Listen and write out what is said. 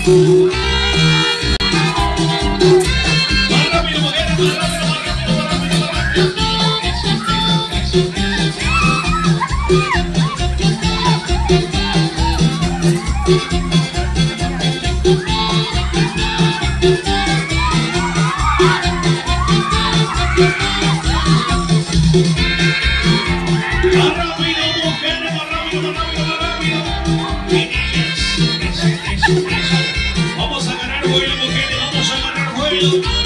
Más rápido, mujeres, más rápido, más rápido. vuelo, mujeres, vamos a amarrar.